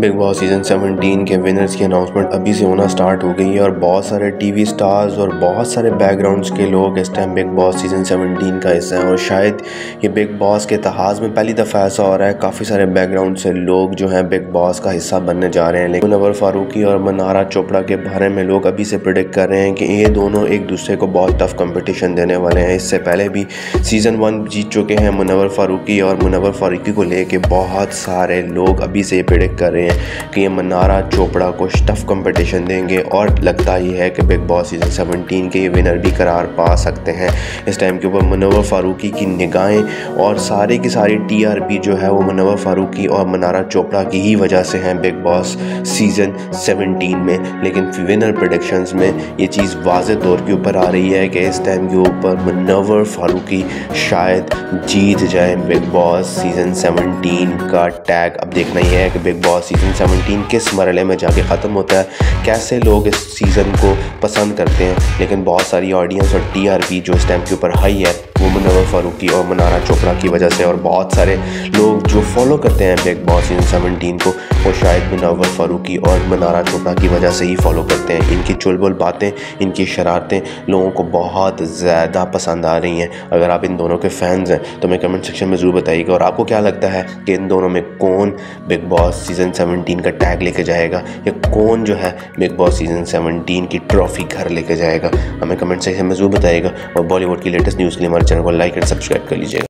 Big Boss season 17 के winners की announcement अभी से होना स्टार्ट हो गई है और बहुत सारे टीवी स्टार्स और बहुत सारे बैकग्राउंड्स के लोग इस टाइम बिग बॉस सीज़न 17 का हिस्सा हैं और शायद ये बिग बॉस के इतिहास में पहली दफ़ा ऐसा हो रहा है। काफ़ी सारे बैकग्राउंड से लोग जो हैं बिग बॉस का हिस्सा बनने जा रहे हैं। लेकिन अवर फारूकी और मनारा चोपड़ा के बारे में लोग अभी से प्रिडिक्ट कर रहे हैं कि ये दोनों एक दूसरे को बहुत टफ कंपटीशन देने वाले हैं। इससे पहले भी सीज़न वन जीत चुके हैं मुनवर फारूकी और मुनवर फारूकी को लेके बहुत सारे लोग अभी से प्रिडिक्ट कर रहे हैं। कि ये मनारा चोपड़ा को टफ कंपटीशन देंगे और लगता ही है कि बिग बॉस सीज़न 17 के ये विनर भी करार पा सकते हैं। इस टाइम के ऊपर मुनवर फारूकी की निगाहें और सारे की सारी टीआरपी जो है वो मुनवर फारूकी और मनारा चोपड़ा की ही वजह से हैं बिग बॉस सीज़न 17 में। लेकिन विनर प्रडिक्शंस में ये चीज़ वाज तौर के ऊपर आ रही है कि इस टाइम के ऊपर मुनवर फारूकी शायद जीत जाए बिग बॉस सीज़न 17 का टैग अब देखना ही है कि बिग बॉस सीज़न 17 किस मरल में जाके ख़त्म होता है? कैसे लोग इस सीज़न को पसंद करते हैं? लेकिन बहुत सारी ऑडियंस और टीआरपी जो इस टाइम के ऊपर हाई है वो मुनवर फारूकी और मनारा चोपड़ा की वजह से और बहुत सारे लोग जो फॉलो करते हैं बिग बॉस सीज़न सेवनटीन को, वो शायद मुनवर फारूकी और मनारा चोपड़ा की वजह से ही फॉलो करते हैं। इनकी चुलबुल बातें, इनकी शरारतें लोगों को बहुत ज़्यादा पसंद आ रही हैं। अगर आप इन दोनों के फैंस हैं तो मैं कमेंट सेक्शन में ज़रूर बताइएगा और आपको क्या लगता है कि इन दोनों में कौन बिग बॉस सीज़न सेवनटीन का टैग लेके जाएगा या कौन जो है बिग बॉस सीज़न सेवनटीन की ट्रॉफ़ी घर लेके जाएगा? हमें कमेंट सेक्शन में ज़रूर बताइएगा और बॉलीवुड की लेटेस्ट न्यूज़ के लिए हमारे चैनल को लाइक एंड सब्सक्राइब कर लीजिएगा।